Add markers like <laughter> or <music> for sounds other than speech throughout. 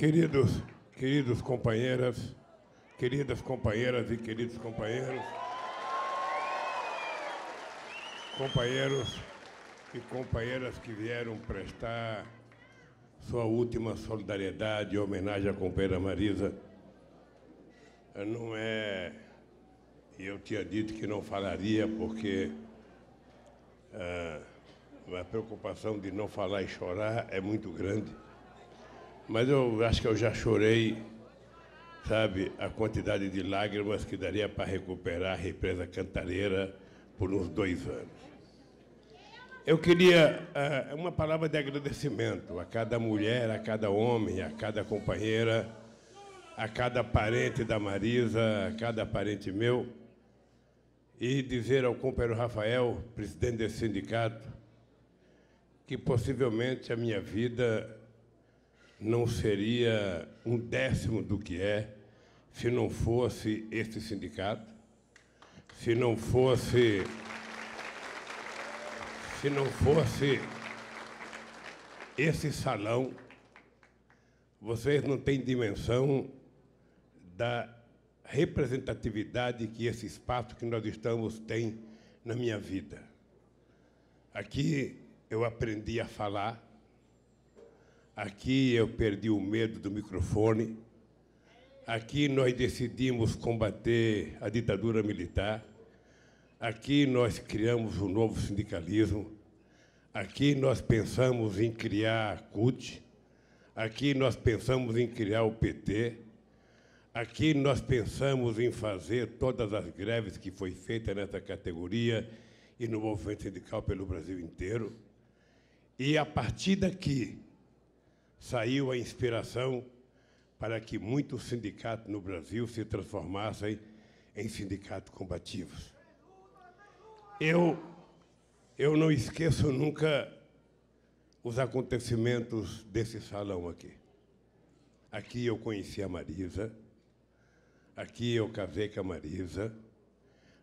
Queridos, queridos companheiras, queridas companheiras e queridos companheiros, companheiros e companheiras que vieram prestar sua última solidariedade e homenagem à companheira Marisa, não é. Eu tinha dito que não falaria porque ah, a preocupação de não falar e chorar é muito grande. Mas eu acho que eu já chorei, sabe, a quantidade de lágrimas que daria para recuperar a represa cantareira por uns dois anos. Eu queria uh, uma palavra de agradecimento a cada mulher, a cada homem, a cada companheira, a cada parente da Marisa, a cada parente meu, e dizer ao companheiro Rafael, presidente desse sindicato, que possivelmente a minha vida não seria um décimo do que é se não fosse esse sindicato, se não fosse se não fosse esse salão, vocês não têm dimensão da representatividade que esse espaço que nós estamos tem na minha vida. Aqui eu aprendi a falar, Aqui eu perdi o medo do microfone. Aqui nós decidimos combater a ditadura militar. Aqui nós criamos o um novo sindicalismo. Aqui nós pensamos em criar a CUT. Aqui nós pensamos em criar o PT. Aqui nós pensamos em fazer todas as greves que foi feita nessa categoria e no movimento sindical pelo Brasil inteiro. E a partir daqui, saiu a inspiração para que muitos sindicatos no Brasil se transformassem em sindicatos combativos. Eu, eu não esqueço nunca os acontecimentos desse salão aqui. Aqui eu conheci a Marisa, aqui eu casei com a Marisa.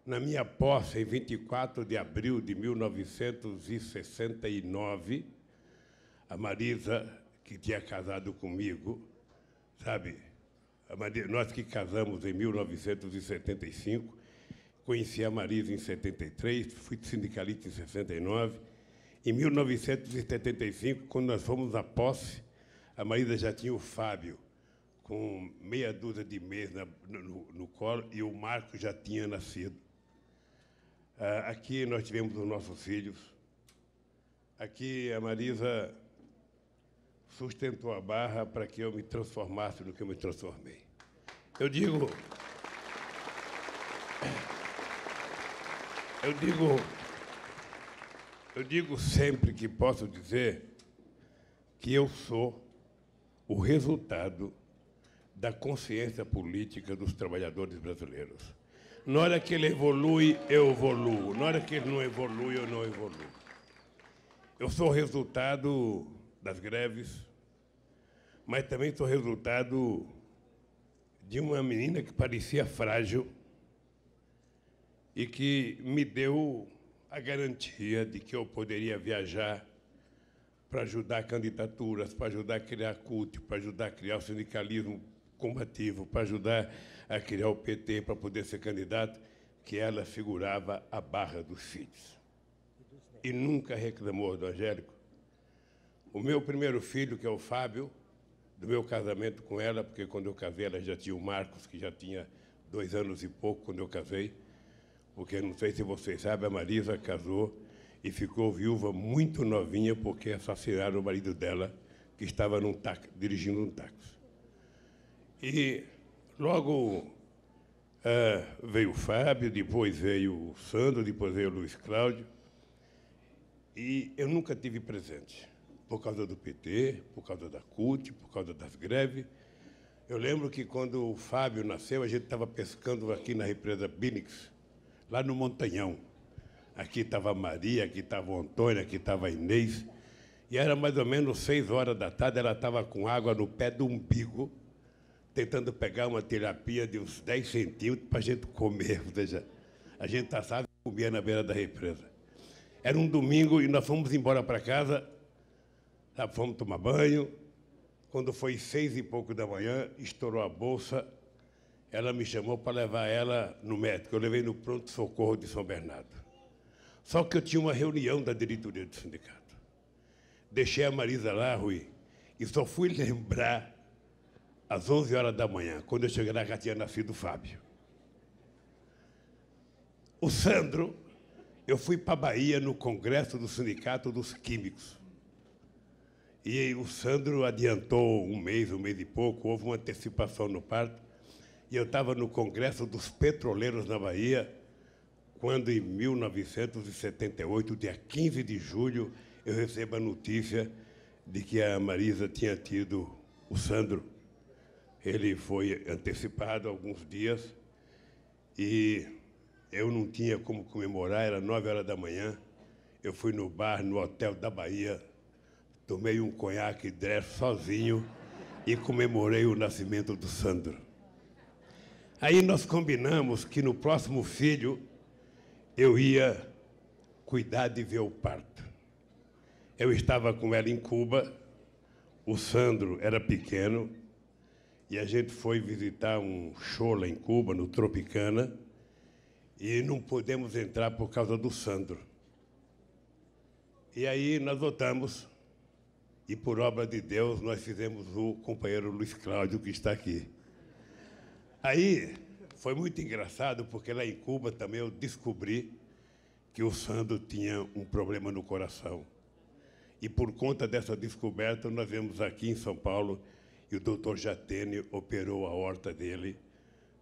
Na minha posse, em 24 de abril de 1969, a Marisa que tinha casado comigo, sabe? Nós que casamos em 1975, conheci a Marisa em 73, fui sindicalista em 69. Em 1975, quando nós fomos à posse, a Marisa já tinha o Fábio com meia dúzia de meses no, no, colo e o Marco já tinha nascido. Ah, aqui nós tivemos os nossos filhos. Aqui a Marisa sustentou a barra para que eu me transformasse no que eu me transformei. Eu digo. Eu digo. Eu digo sempre que posso dizer que eu sou o resultado da consciência política dos trabalhadores brasileiros. Na hora que ele evolui, eu evoluo. Na hora que ele não evolui, eu não evoluo. Eu sou o resultado das greves, mas também sou resultado de uma menina que parecia frágil e que me deu a garantia de que eu poderia viajar para ajudar candidaturas, para ajudar a criar culto, para ajudar a criar o sindicalismo combativo, para ajudar a criar o PT para poder ser candidato, que ela segurava a barra dos filhos. E nunca reclamou do Angélico. O meu primeiro filho, que é o Fábio, do meu casamento com ela, porque quando eu casei ela já tinha o Marcos, que já tinha dois anos e pouco quando eu casei, porque não sei se vocês sabem, a Marisa casou e ficou viúva muito novinha porque assassinaram o marido dela, que estava num táxi, dirigindo um táxi. E logo é, veio o Fábio, depois veio o Sandro, depois veio o Luiz Cláudio, e eu nunca tive presente por causa do PT, por causa da CUT, por causa das greves. Eu lembro que quando o Fábio nasceu, a gente estava pescando aqui na represa Binix, lá no Montanhão. Aqui estava a Maria, aqui estava o Antônio, aqui estava a Inês. E era mais ou menos seis horas da tarde, ela estava com água no pé do umbigo, tentando pegar uma terapia de uns 10 centímetros para a gente comer. <laughs> Ou seja, a gente assava e comia na beira da represa. Era um domingo e nós fomos embora para casa Fomos tomar banho. Quando foi seis e pouco da manhã, estourou a bolsa, ela me chamou para levar ela no médico. Eu levei no pronto-socorro de São Bernardo. Só que eu tinha uma reunião da diretoria do sindicato. Deixei a Marisa lá, Rui, e só fui <laughs> lembrar às 11 horas da manhã, quando eu cheguei lá, já tinha nascido o Fábio. O Sandro, eu fui para a Bahia no congresso do Sindicato dos Químicos. E o Sandro adiantou um mês, um mês e pouco, houve uma antecipação no parto. E eu estava no congresso dos petroleiros na Bahia, quando em 1978, dia 15 de julho, eu recebo a notícia de que a Marisa tinha tido o Sandro. Ele foi antecipado alguns dias e eu não tinha como comemorar, era nove horas da manhã. Eu fui no bar, no hotel da Bahia, tomei um conhaque dress sozinho e comemorei o nascimento do Sandro. Aí nós combinamos que no próximo filho eu ia cuidar de ver o parto. Eu estava com ela em Cuba, o Sandro era pequeno, e a gente foi visitar um show lá em Cuba, no Tropicana, e não podemos entrar por causa do Sandro. E aí nós votamos, e por obra de Deus nós fizemos o companheiro Luiz Cláudio, que está aqui. Aí foi muito engraçado, porque lá em Cuba também eu descobri que o Sandro tinha um problema no coração. E por conta dessa descoberta, nós vemos aqui em São Paulo e o doutor Jatene operou a horta dele,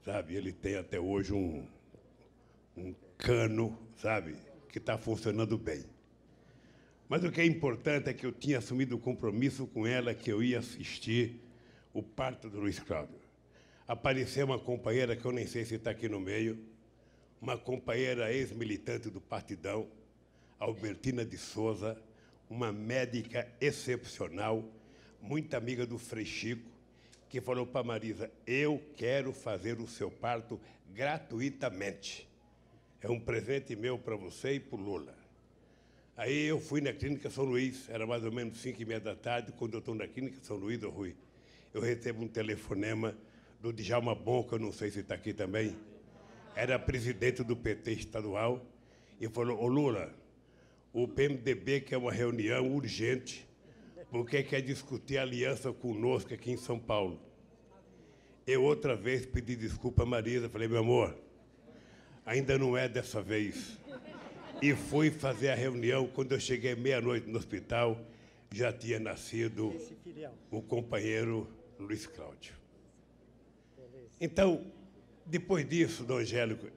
sabe? Ele tem até hoje um, um cano, sabe? Que está funcionando bem. Mas o que é importante é que eu tinha assumido o compromisso com ela que eu ia assistir o parto do Luiz Cláudio. Apareceu uma companheira que eu nem sei se está aqui no meio, uma companheira ex-militante do Partidão, Albertina de Souza, uma médica excepcional, muito amiga do Frei Chico, que falou para Marisa: Eu quero fazer o seu parto gratuitamente. É um presente meu para você e para o Lula. Aí eu fui na Clínica São Luís, era mais ou menos cinco e meia da tarde, quando eu estou na Clínica São Luís, oh Rui, eu recebo um telefonema do Djalma Bonca, não sei se está aqui também, era presidente do PT estadual, e falou, ô Lula, o PMDB quer uma reunião urgente, porque quer discutir aliança conosco aqui em São Paulo. Eu outra vez pedi desculpa a Marisa, falei, meu amor, ainda não é dessa vez. E fui fazer a reunião, quando eu cheguei meia-noite no hospital, já tinha nascido o companheiro Luiz Cláudio. Então, depois disso, Dom Angélico,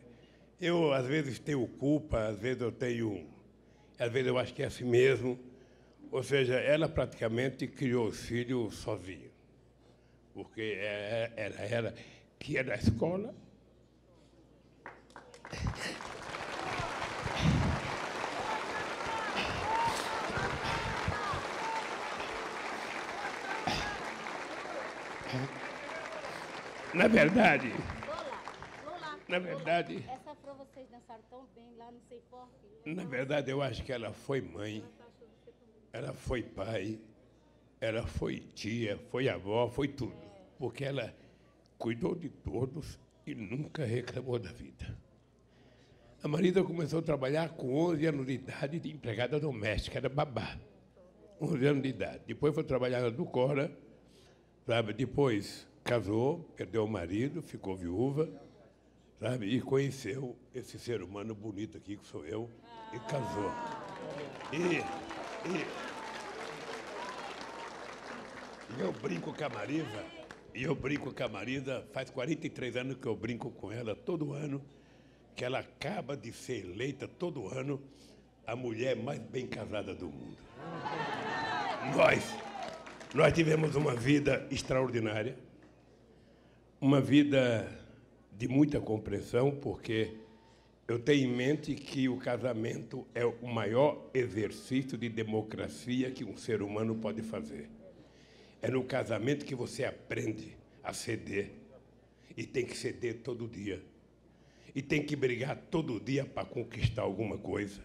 eu às vezes tenho culpa, às vezes eu tenho às vezes eu acho que é assim mesmo. Ou seja, ela praticamente criou os filhos sozinha. Porque era, era, era que ia da escola. Na verdade, na verdade, essa vocês dançaram tão bem lá Sei Porque. Na verdade, eu acho que ela foi mãe, ela foi pai, ela foi tia, foi avó, foi tudo. Porque ela cuidou de todos e nunca reclamou da vida. A Marisa começou a trabalhar com 11 anos de idade de empregada doméstica, era babá. 11 anos de idade. Depois foi trabalhar na Ducora, sabe? Depois casou, perdeu o marido, ficou viúva, sabe? E conheceu esse ser humano bonito aqui que sou eu e casou. E, e, e eu brinco com a Marisa, e eu brinco com a Marisa, faz 43 anos que eu brinco com ela todo ano, que ela acaba de ser eleita todo ano a mulher mais bem casada do mundo. Nós, nós tivemos uma vida extraordinária, uma vida de muita compreensão, porque eu tenho em mente que o casamento é o maior exercício de democracia que um ser humano pode fazer. É no casamento que você aprende a ceder. E tem que ceder todo dia. E tem que brigar todo dia para conquistar alguma coisa.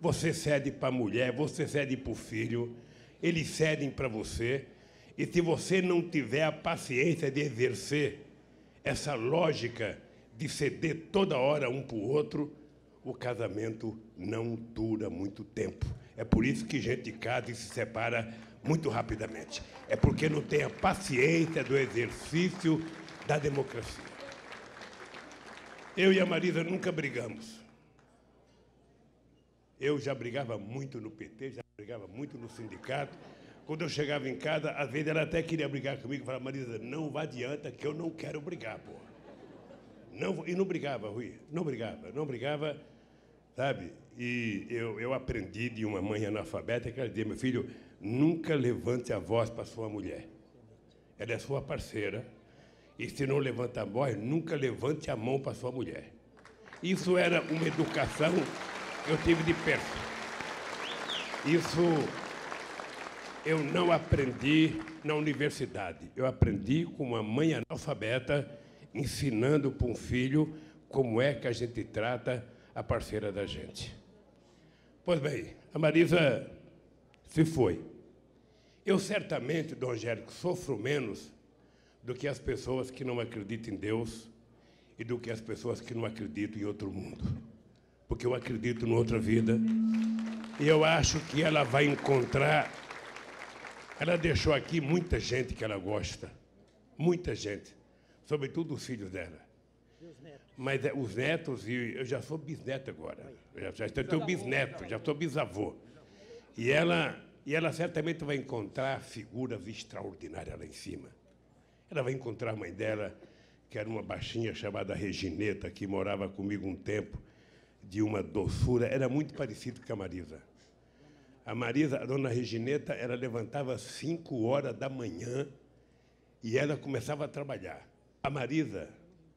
Você cede para a mulher, você cede para o filho, eles cedem para você. E se você não tiver a paciência de exercer essa lógica de ceder toda hora um para o outro, o casamento não dura muito tempo. É por isso que gente casa e se separa muito rapidamente. É porque não tem a paciência do exercício da democracia. Eu e a Marisa nunca brigamos. Eu já brigava muito no PT, já brigava muito no sindicato. Quando eu chegava em casa, às vezes ela até queria brigar comigo, falava, Marisa, não adianta que eu não quero brigar, pô. Não, e não brigava, Rui, não brigava, não brigava, sabe? E eu, eu aprendi de uma mãe analfabeta que ela dizia, meu filho, nunca levante a voz para sua mulher. Ela é sua parceira. E se não levanta a voz, nunca levante a mão para sua mulher. Isso era uma educação que eu tive de perto. Isso eu não aprendi na universidade. Eu aprendi com uma mãe analfabeta ensinando para um filho como é que a gente trata a parceira da gente. Pois bem, a Marisa se foi. Eu certamente, Dom Angélico, sofro menos do que as pessoas que não acreditam em Deus e do que as pessoas que não acreditam em outro mundo. Porque eu acredito em outra vida e eu acho que ela vai encontrar. Ela deixou aqui muita gente que ela gosta, muita gente, sobretudo os filhos dela. Mas é, os netos, e eu já sou bisneto agora, já, já tenho bisneto, já sou bisavô. E ela e ela certamente vai encontrar figuras extraordinárias lá em cima. Ela vai encontrar a mãe dela, que era uma baixinha chamada Regineta, que morava comigo um tempo, de uma doçura, era muito parecido com a Marisa. A Marisa, a dona Regineta, ela levantava às 5 horas da manhã e ela começava a trabalhar. A Marisa,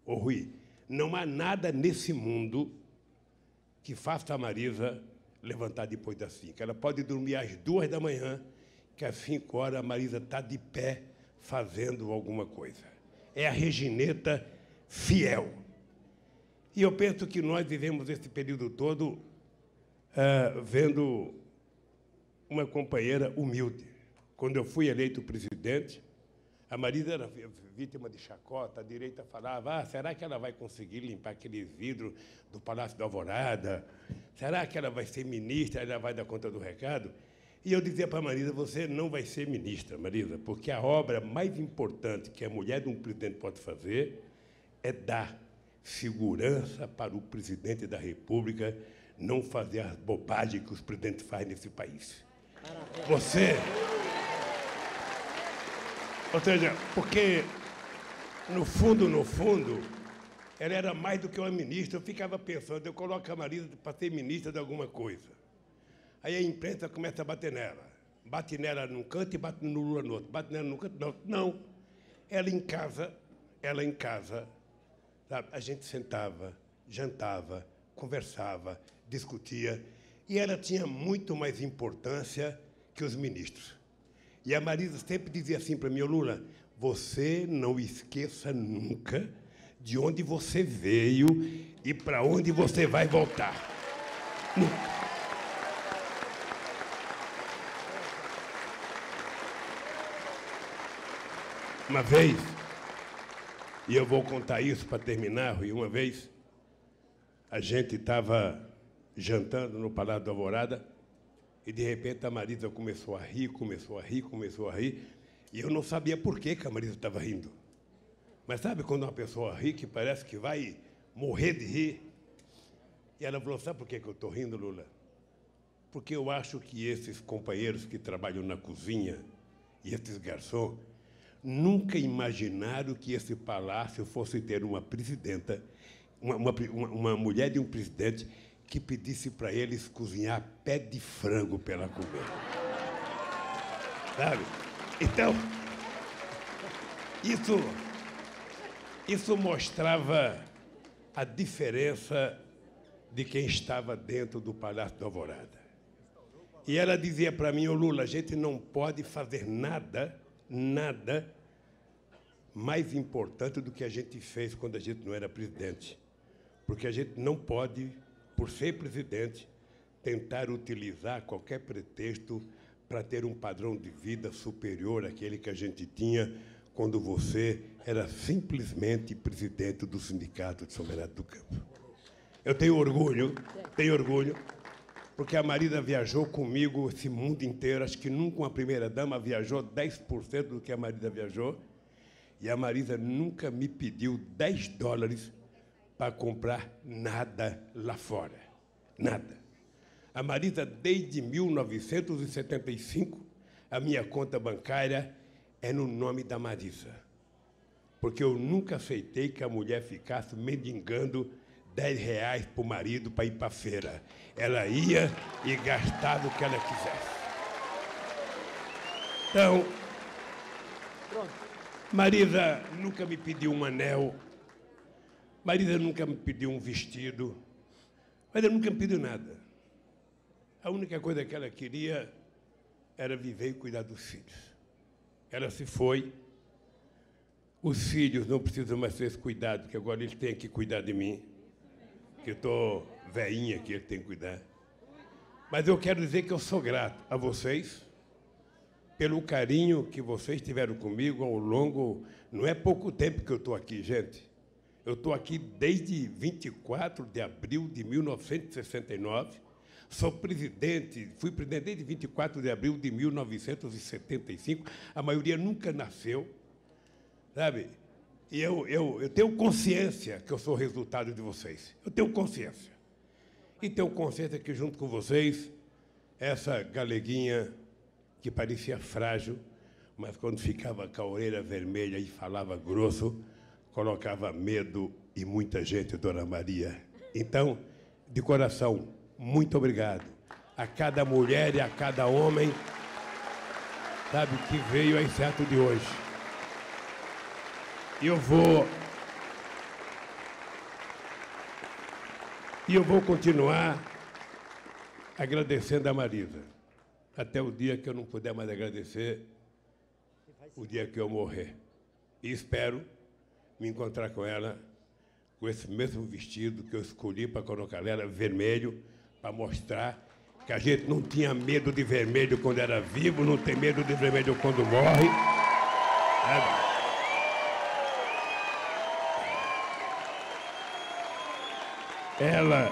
ô Rui, não há nada nesse mundo que faça a Marisa levantar depois das cinco. Ela pode dormir às duas da manhã, que às cinco horas a Marisa está de pé fazendo alguma coisa. É a Regineta fiel. E eu penso que nós vivemos esse período todo uh, vendo uma companheira humilde. Quando eu fui eleito presidente, a Marisa era vítima de chacota, a direita falava, ah, será que ela vai conseguir limpar aquele vidro do Palácio da Alvorada? Será que ela vai ser ministra, ela vai dar conta do recado? E eu dizia para a Marisa, você não vai ser ministra, Marisa, porque a obra mais importante que a mulher de um presidente pode fazer é dar segurança para o presidente da República não fazer as bobagens que os presidentes fazem nesse país. Você ou seja, porque no fundo, no fundo, ela era mais do que uma ministra. Eu ficava pensando, eu coloco a Marisa para ser ministra de alguma coisa. Aí a imprensa começa a bater nela. Bate nela num canto e bate no Lula no outro. Bate nela num canto, não. Não. Ela em casa, ela em casa, sabe? a gente sentava, jantava, conversava, discutia, e ela tinha muito mais importância que os ministros. E a Marisa sempre dizia assim para mim, Lula, você não esqueça nunca de onde você veio e para onde você vai voltar. Nunca. Uma vez, e eu vou contar isso para terminar, e uma vez a gente estava jantando no Palácio da Alvorada e de repente a Marisa começou a rir, começou a rir, começou a rir. E eu não sabia por que, a Marisa estava rindo. Mas sabe quando uma pessoa ri que parece que vai morrer de rir? E ela falou: Sabe por que, que eu estou rindo, Lula? Porque eu acho que esses companheiros que trabalham na cozinha e esses garçons nunca imaginaram que esse palácio fosse ter uma presidenta, uma, uma, uma mulher de um presidente que pedisse para eles cozinhar pé de frango para ela comer. Sabe? Então, isso, isso mostrava a diferença de quem estava dentro do Palácio da Alvorada. E ela dizia para mim, ô Lula, a gente não pode fazer nada, nada mais importante do que a gente fez quando a gente não era presidente. Porque a gente não pode por ser presidente, tentar utilizar qualquer pretexto para ter um padrão de vida superior àquele que a gente tinha quando você era simplesmente presidente do Sindicato de São Bernardo do Campo. Eu tenho orgulho, tenho orgulho, porque a Marisa viajou comigo esse mundo inteiro. Acho que nunca uma primeira-dama viajou 10% do que a Marisa viajou. E a Marisa nunca me pediu 10 dólares para comprar nada lá fora. Nada. A Marisa, desde 1975, a minha conta bancária é no nome da Marisa. Porque eu nunca aceitei que a mulher ficasse mendigando 10 reais para o marido para ir para a feira. Ela ia e gastava o que ela quisesse. Então, Marisa nunca me pediu um anel. Marisa nunca me pediu um vestido. Marisa nunca me pediu nada. A única coisa que ela queria era viver e cuidar dos filhos. Ela se foi. Os filhos não precisam mais ter esse cuidado, que agora eles têm que cuidar de mim. Que eu estou veinha que ele tem que cuidar. Mas eu quero dizer que eu sou grato a vocês pelo carinho que vocês tiveram comigo ao longo. Não é pouco tempo que eu estou aqui, gente. Eu estou aqui desde 24 de abril de 1969 Sou presidente, fui presidente desde 24 de abril de 1975. A maioria nunca nasceu, sabe? E eu, eu, eu tenho consciência que eu sou resultado de vocês. Eu tenho consciência. E tenho consciência que, junto com vocês, essa galeguinha que parecia frágil, mas quando ficava com a orelha vermelha e falava grosso, colocava medo e muita gente, Dona Maria. Então, de coração, muito obrigado a cada mulher e a cada homem, sabe, que veio a esse de hoje. Eu vou. E eu vou continuar agradecendo a Marisa. Até o dia que eu não puder mais agradecer, o dia que eu morrer. E espero me encontrar com ela com esse mesmo vestido que eu escolhi para colocar ela, vermelho para mostrar que a gente não tinha medo de vermelho quando era vivo, não tem medo de vermelho quando morre. Ela,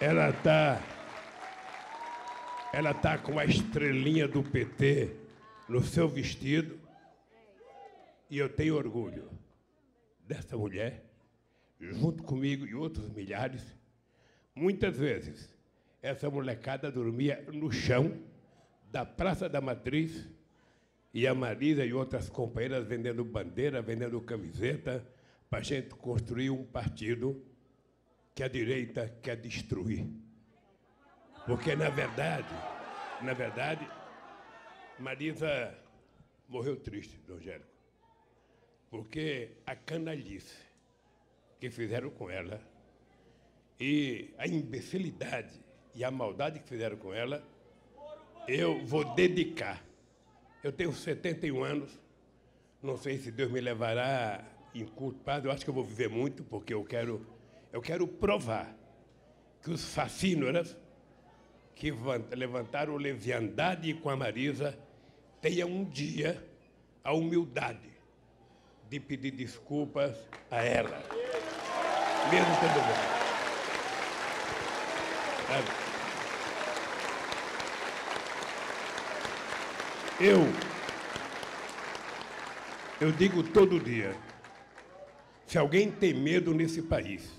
ela está, ela tá com a estrelinha do PT no seu vestido e eu tenho orgulho dessa mulher, junto comigo e outros milhares Muitas vezes, essa molecada dormia no chão da Praça da Matriz e a Marisa e outras companheiras vendendo bandeira, vendendo camiseta, para a gente construir um partido que a direita quer destruir. Porque, na verdade, na verdade, Marisa morreu triste, Dom Gérico. Porque a canalice que fizeram com ela e a imbecilidade e a maldade que fizeram com ela, eu vou dedicar. Eu tenho 71 anos, não sei se Deus me levará prazo, eu acho que eu vou viver muito, porque eu quero, eu quero provar que os fascínoras que levantaram leviandade com a Marisa tenham um dia a humildade de pedir desculpas a ela, mesmo tendo bem. Eu, eu digo todo dia, se alguém tem medo nesse país,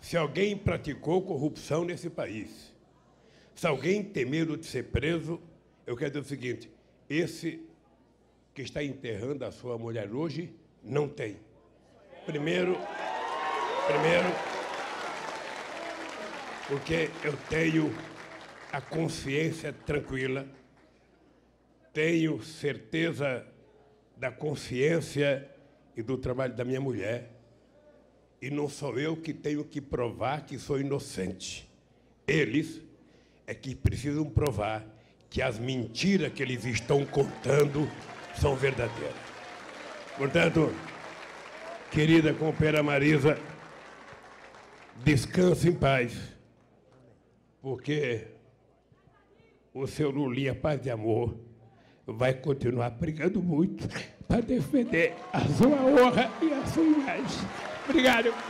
se alguém praticou corrupção nesse país, se alguém tem medo de ser preso, eu quero dizer o seguinte: esse que está enterrando a sua mulher hoje não tem. Primeiro, primeiro, porque eu tenho a consciência tranquila, tenho certeza da consciência e do trabalho da minha mulher, e não sou eu que tenho que provar que sou inocente. Eles é que precisam provar que as mentiras que eles estão contando são verdadeiras. Portanto, querida companheira Marisa, descanse em paz porque o seu Lulinha Paz de Amor vai continuar brigando muito para defender a sua honra e a sua imagem. Obrigado.